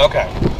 Okay.